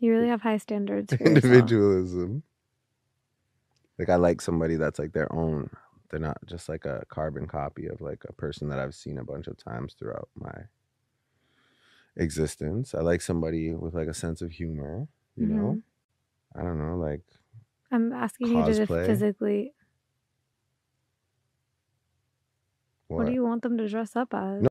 You really have high standards individualism. Like I like somebody that's like their own. They're not just like a carbon copy of like a person that I've seen a bunch of times throughout my existence. I like somebody with like a sense of humor, you know? Mhm. I don't know, like I'm asking you to just physically. What what? do you want them to dress up as? No,